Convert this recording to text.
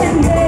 Yeah.